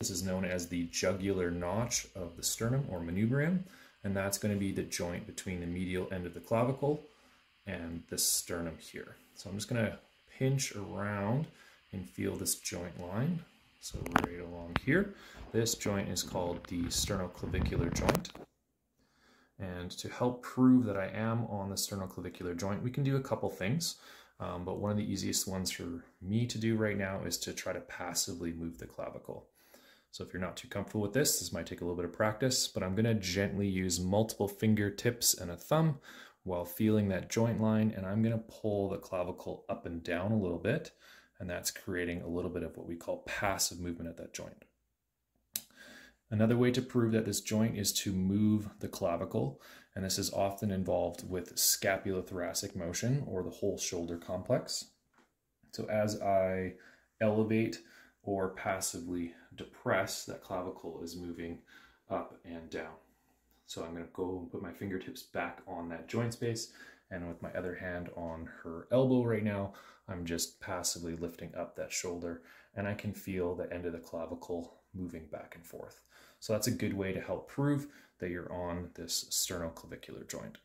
This is known as the jugular notch of the sternum or manubrium, and that's going to be the joint between the medial end of the clavicle and the sternum here. So I'm just going to pinch around and feel this joint line. So right along here, this joint is called the sternoclavicular joint. And to help prove that I am on the sternoclavicular joint, we can do a couple things. Um, but one of the easiest ones for me to do right now is to try to passively move the clavicle. So if you're not too comfortable with this, this might take a little bit of practice, but I'm gonna gently use multiple fingertips and a thumb while feeling that joint line, and I'm gonna pull the clavicle up and down a little bit, and that's creating a little bit of what we call passive movement at that joint. Another way to prove that this joint is to move the clavicle, and this is often involved with scapulothoracic motion or the whole shoulder complex. So as I elevate or passively depress, that clavicle is moving up and down. So I'm gonna go and put my fingertips back on that joint space and with my other hand on her elbow right now, I'm just passively lifting up that shoulder and I can feel the end of the clavicle moving back and forth. So that's a good way to help prove that you're on this sternoclavicular joint.